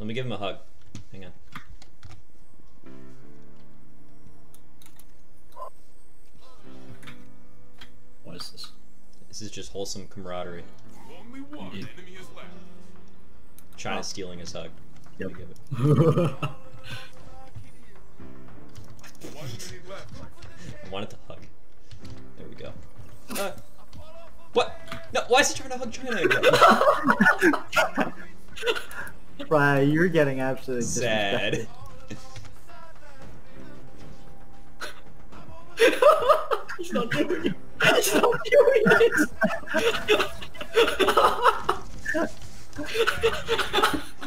Let me give him a hug. Hang on. What is this? This is just wholesome camaraderie. Only one Indeed. enemy is left. China's stealing his hug. Let me Yep. give it. One minute left. I wanted to hug. There we go. Uh, what? No, why is he trying to hug China again? Right, you're getting absolutely Sad. He's not doing it. He's not doing it.